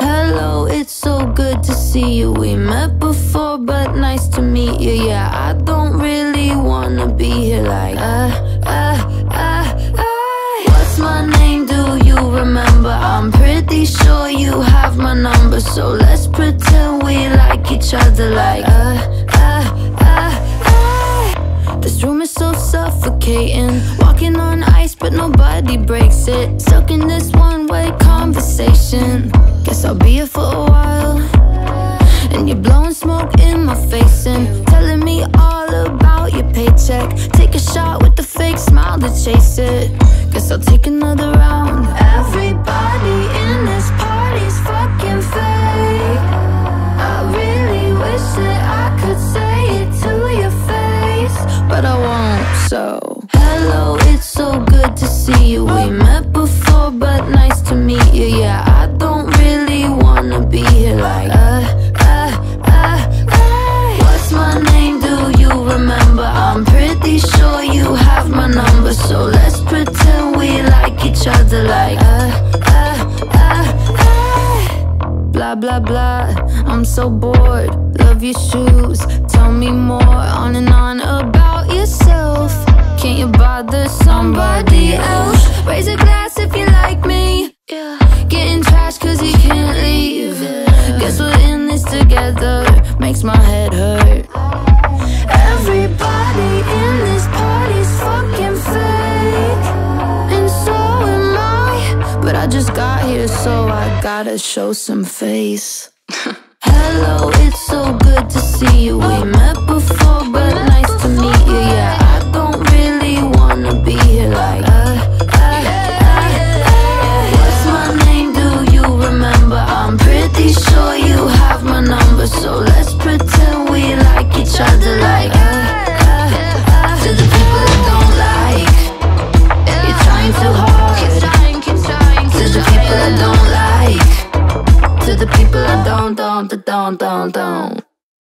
Hello, it's so good to see you. We met before, but nice to meet you. Yeah, I don't really wanna be here like, uh, uh, uh, uh. What's my name? Do you remember? I'm pretty sure you have my number, so let's pretend we like each other like, uh, suffocating. Walking on ice, but nobody breaks it. Stuck in this one way conversation. Guess I'll be here for a while. And you're blowing smoke in my face and telling me all about your paycheck. Take a shot with the fake smile to chase it. Guess I'll take another round. Everybody in this party's fucking fake. I really wish that I could say it to your face, but I won't. So, Blah blah I'm so bored. Love your shoes. Tell me more on and on about yourself. Can't you bother somebody else? Raise a glass if you like me. Getting trashed cause you can't leave. Guess we're in this together. Makes my head hurt. I. Just got here, so I gotta show some face. Hello, it's so good to see you. We met before, but nice to meet you. Yeah, I don't really wanna be here like. Uh, uh, uh, uh. What's my name? Do you remember? I'm pretty sure you have my number, so let's To the people that don't, don't, don't, don't, don't.